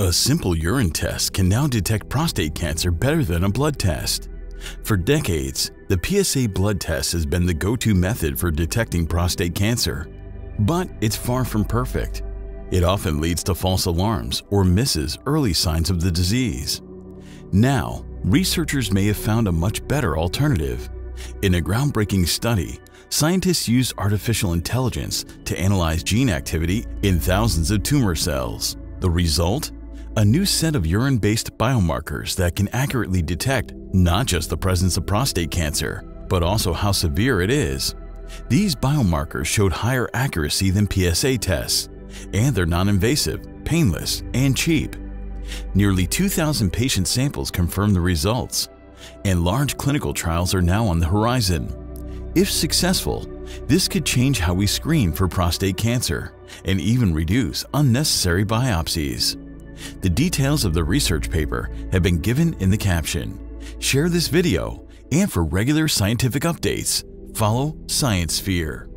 A simple urine test can now detect prostate cancer better than a blood test. For decades, the PSA blood test has been the go-to method for detecting prostate cancer. But it's far from perfect. It often leads to false alarms or misses early signs of the disease. Now, researchers may have found a much better alternative. In a groundbreaking study, scientists used artificial intelligence to analyze gene activity in thousands of tumor cells. The result? A new set of urine-based biomarkers that can accurately detect not just the presence of prostate cancer, but also how severe it is. These biomarkers showed higher accuracy than PSA tests, and they're non-invasive, painless, and cheap. Nearly 2,000 patient samples confirm the results, and large clinical trials are now on the horizon. If successful, this could change how we screen for prostate cancer and even reduce unnecessary biopsies. The details of the research paper have been given in the caption. Share this video, and for regular scientific updates, follow ScienceSphere.